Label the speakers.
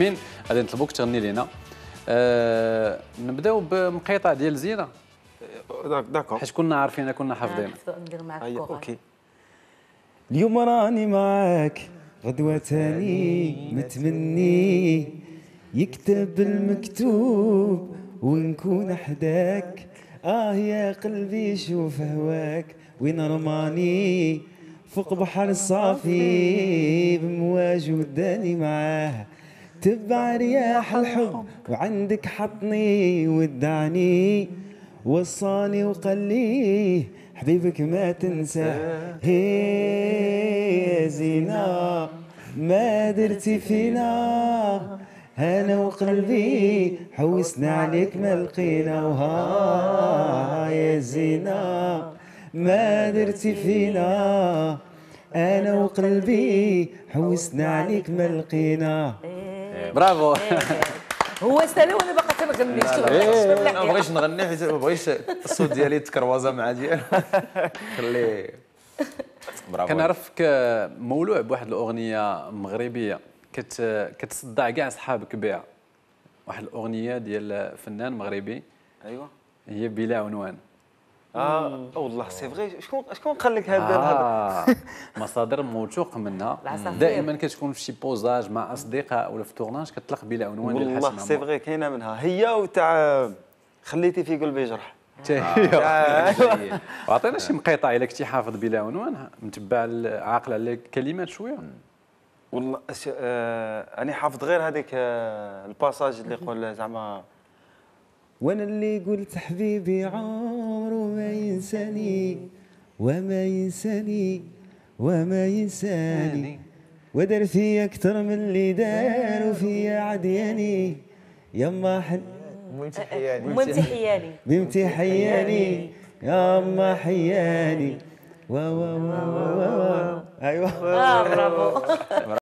Speaker 1: مين غادي نطلبوك تغني لينا. آه نبداو بمقيطع ديال زينة.
Speaker 2: d'accord.
Speaker 1: حيت كنا عارفين كنا حافظين.
Speaker 3: ندير معك
Speaker 2: أيوة،. okay.
Speaker 4: اليوم راني معاك غدوة تاني متمني يكتب المكتوب ونكون حداك. آه يا قلبي شوف هواك. وين رماني؟ فوق بحر صافي بمواج وداني معاه. تبع رياح الحب وعندك حطني ودعني وصاني وقال لي حبيبك ما تنساه هي يا زينة ما درتي فينا. أنا وقلبي حوسنا عليك ما لقينا. وها يا زينة ما درتي فينا. أنا وقلبي حوسنا عليك ما لقينا.
Speaker 1: برافو.
Speaker 3: هو سالي وأنا باقا تنغني. شنو
Speaker 2: ما بغيتش نغني حيت ما بغيتش الصوت ديالي تكروازا مع ديال خلي. برافو.
Speaker 1: كنعرفك مولوع بواحد الأغنية مغربية. كت كتصدع كاع صحابك بها واحد الأغنية ديال فنان مغربي.
Speaker 2: ايوا
Speaker 1: هي بلا عنوان.
Speaker 2: آه والله c'est vrai شكون شكون قال لك هذا هذا
Speaker 1: آه مصادر موثوق منها. دائما كتكون في شي voyage مع أصدقاء ولا في tournage كتطلق بلا عنوان ديال
Speaker 2: والله
Speaker 1: c'est.
Speaker 2: vrai كاينة منها. هي وتاع خليتي في قلبي جرح.
Speaker 1: تاهي وعطينا شي مقيطع إلا كنتي حافظ بلا عنوان. متبع عاقل على الكلمات شوية.
Speaker 2: والله. آه... أنا حافظ غير هذيك آه... ال passage اللي يقول زعما
Speaker 4: وأنا اللي قلت حبيبي عمره ما ينساني وما ينساني وما ينساني. ودار فيا أكتر من اللي داروا فيا عدياني. يما حن
Speaker 2: وانت حياني.
Speaker 3: وانت حياني.
Speaker 4: يا اما حياني. وا وا وا وا وا وا. أيوه.
Speaker 3: آه برافو.